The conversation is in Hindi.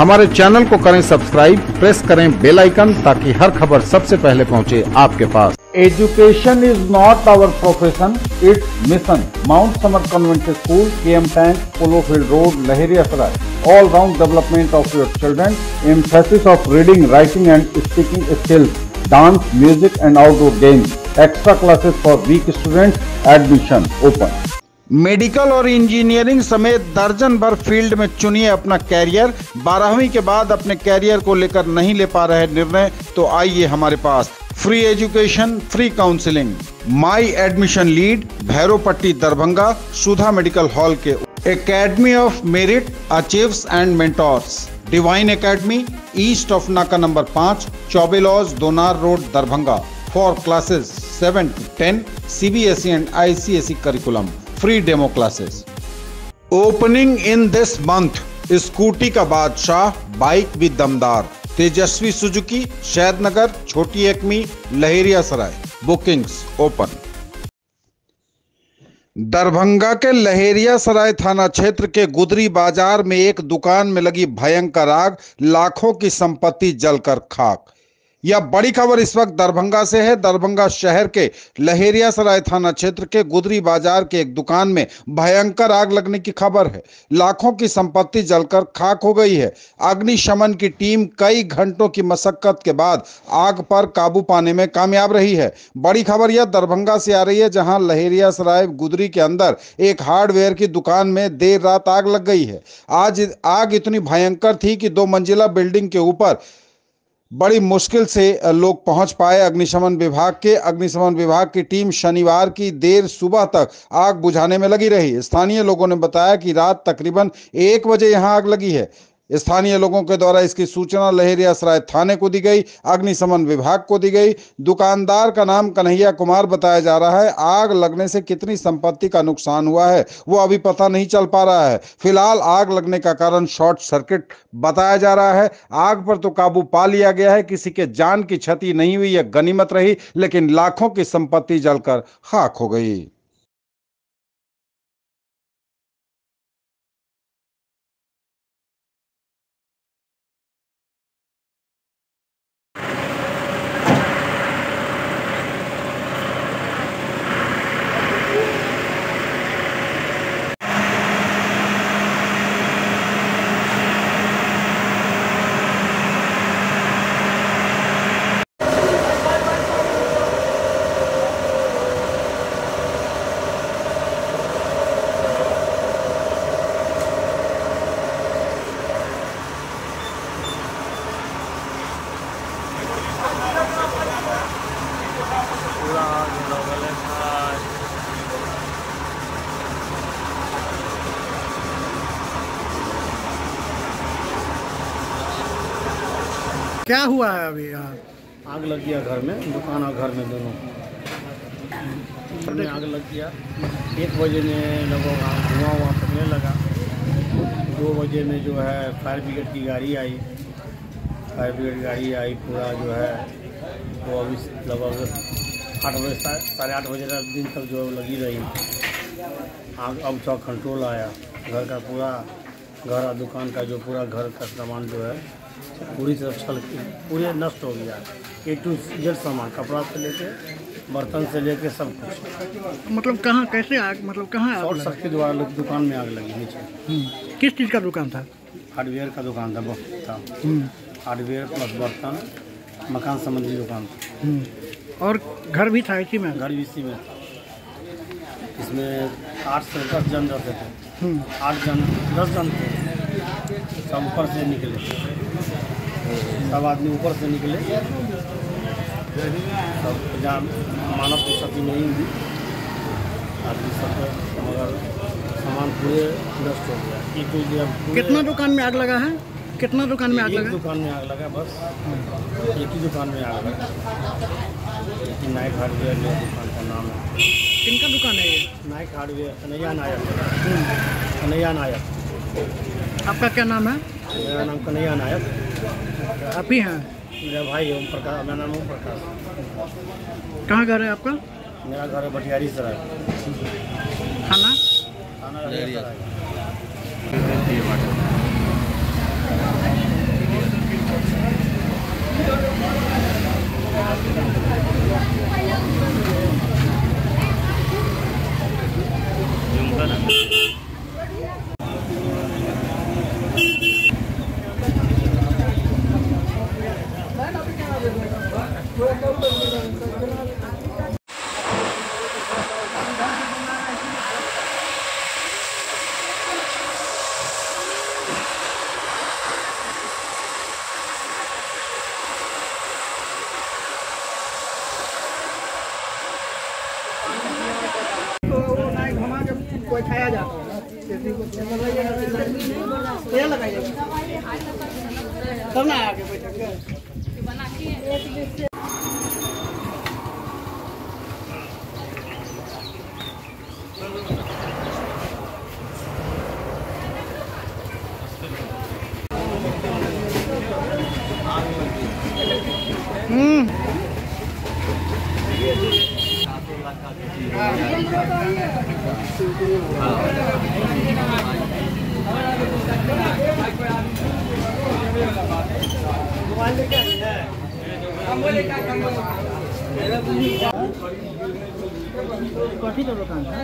हमारे चैनल को करें सब्सक्राइब, प्रेस करें बेल आइकन ताकि हर खबर सबसे पहले पहुँचे आपके पास। Education is not our profession it's mission Mount Summer Convent School K M Tank Polo Field Road Laheriasarai all round development of your children emphasis of reading, writing and speaking skills, dance, music and outdoor games. Extra classes for weak students, admission open. Medical और इंजीनियरिंग समेत दर्जन भर फ़ील्ड में चुनिए अपना कैरियर। बारहवीं के बाद अपने कैरियर को लेकर नहीं ले पा रहे निर्णय तो आइए हमारे पास। Free education free counselling my admission lead Bhairopatti Darbhanga, Sudha medical hall के। Academy of merit achieves and mentors divine academy east of नाका नंबर पाँच चौबेलॉज Donar road Darbhanga. For classes seven to ten CBSE and ICSE curriculum free demo classes opening in this month scooty का बादशाह बाइक भी दमदार तेजस्वी सुजुकी शहद नगर छोटी एकमी लहेरिया सराय बुकिंग्स ओपन दरभंगा के लहेरिया सराय थाना क्षेत्र के गुदरी बाज़ार में एक दुकान में लगी भयंकर आग, लाखों की संपत्ति जलकर खाक। यह बड़ी खबर इस वक्त दरभंगा से है। दरभंगा शहर के लहेरिया सराय थाना क्षेत्र के गुदरी बाज़ार के एक दुकान में भयंकर आग लगने की खबर है। लाखों की संपत्ति जलकर खाक हो गई है। अग्निशमन की टीम कई घंटों की मशक्कत के बाद आग पर काबू पाने में कामयाब रही है। बड़ी खबर यह दरभंगा से आ रही है, जहाँ लहेरिया सराय गुदरी के अंदर एक हार्डवेयर की दुकान में देर रात आग लग गई है। आज आग इतनी भयंकर थी कि दो मंजिला बिल्डिंग के ऊपर बड़ी मुश्किल से लोग पहुँच पाए अग्निशमन विभाग के। अग्निशमन विभाग की टीम शनिवार की देर सुबह तक आग बुझाने में लगी रही। स्थानीय लोगों ने बताया कि रात तकरीबन एक बजे यहाँ आग लगी है। स्थानीय लोगों के द्वारा इसकी सूचना लहेरिया सराय थाने को दी गई अग्निशमन विभाग को दी गई। दुकानदार का नाम कन्हैया कुमार बताया जा रहा है। आग लगने से कितनी संपत्ति का नुकसान हुआ है, वो अभी पता नहीं चल पा रहा है। फ़िलहाल आग लगने का कारण शॉर्ट सर्किट बताया जा रहा है। आग पर तो काबू पा लिया गया है, किसी के जान की क्षति नहीं हुई यह गनीमत रही, लेकिन लाखों की संपत्ति जलकर खाक हो गई पूरा आग लगल है भाई क्या हुआ है अभी? यहाँ आग लग गया घर में, दुकान और घर में दोनों। में आग लग गया। एक बजे में लगभग धुआँ वहाँ फटने लगा। दो बजे में जो है फायर ब्रिगेड की गाड़ी आई। फायर ब्रिगेड गाड़ी आई, पूरा जो है, वो अभी लगभग आठ बजे साढ़े आठ बजे तक, दिन तक जो लगी रही। आग अब तो कंट्रोल आया। घर का पूरा, घर और दुकान का जो पूरा घर का सामान जो है पूरी तरह छल पूरे नष्ट हो गया। ए टू जेड सामान कपड़ा से लेके बर्तन से लेके सब कुछ। मतलब कहाँ कैसे आग मतलब कहाँ शॉर्ट? सर्किट द्वारा दुकान में आग लगी नीचे। हम्म। किस चीज़ का दुकान था? हार्डवेयर का दुकान था बहुत था। हम्म, हार्डवेयर प्लस बर्तन मकान संबंधी दुकान था। हम्म। और घर भी था इसी में? घर भी इसी में था। इसमें आठ से दस जन रहते थे। आठ जन दस जन थे। सब ऊपर से निकले। सब आदमी ऊपर से निकले। सब जहाँ मानव की क्षति नहीं हुई। आदमी सब मगर सामान पूरे नष्ट हो गया। कितना दुकान में आग लगा है? कितना दुकान में आग लगा दुकान में आग लगा बस। एक ही दुकान में आग लगा एक ही नाइक हार्डवेयर ये दुकान का नाम है। किनका दुकान है ये? नाइक हार्डवेयर कन्हैया नायक। कन्हैया नायक। आपका क्या नाम है? मेरा नाम कन्हैया नायक। आप ही हैं? मेरा भाई ओम प्रकाश मेरा नाम ओम प्रकाश। कहाँ घर है आपका? मेरा घर है। भटियारी सराय थाना कोई खाया जाता है लगाइए तब ना आगे कोई कथी का दुकान है।